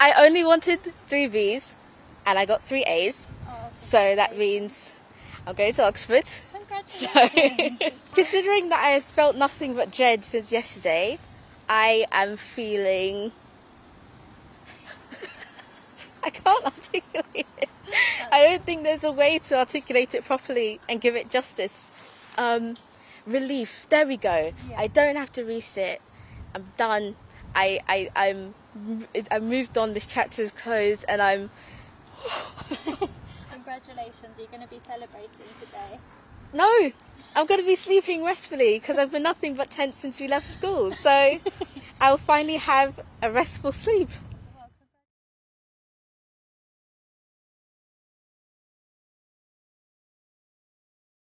I only wanted three B's and I got three A's. Oh, So that means I'm going to Oxford. So, considering that I have felt nothing but dread since yesterday, I am feeling. I can't articulate it. I don't think there's a way to articulate it properly and give it justice. Um, relief. There we go. Yeah. I don't have to resit. I'm done. I, I, I'm, I moved on. This chapter is closed, and I'm. Congratulations. You're going to be celebrating today. No, I'm going to be sleeping restfully because I've been nothing but tense since we left school. So I'll finally have a restful sleep.